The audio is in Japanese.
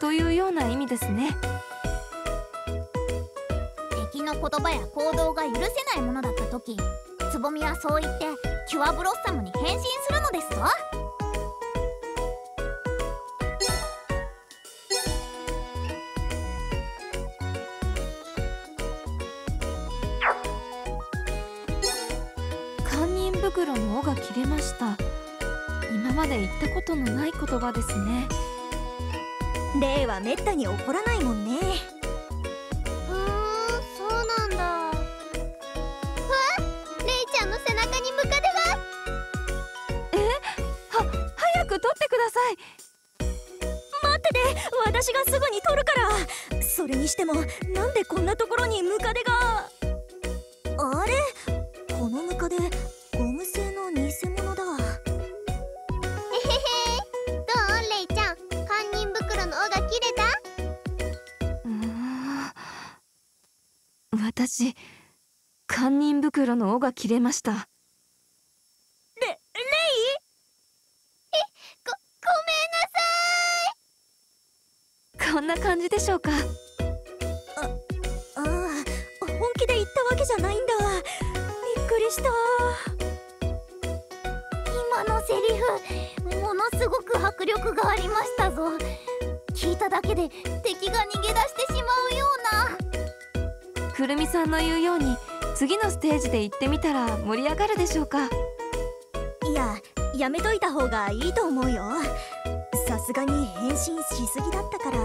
というような意味ですね。敵の言葉や行動が許せないものだった時つぼみはそう言ってキュアブロッサムに変身するのですぞ堪忍袋の尾が切れました。今まで言ったことのない言葉ですねレイはめったに怒らないもんね。ふーんそうなんだ。わレイちゃんの背中にムカデがは早く取ってください。待ってて私がすぐに取るから。それにしてもなんでこんなところにムカデが？あれ？私堪忍袋の尾が切れました。レレイ？ごごめんなさこんな感じでしょうか？ああ本気で言ったわけじゃないんだ。びっくりした。今のセリフものすごく迫力がありましたぞ。聞いただけで敵が逃げ出してしまくるみさんの言うように次のステージで行ってみたら盛り上がるでしょうか？いややめといた方がいいと思うよ。さすがに変身しすぎだったから。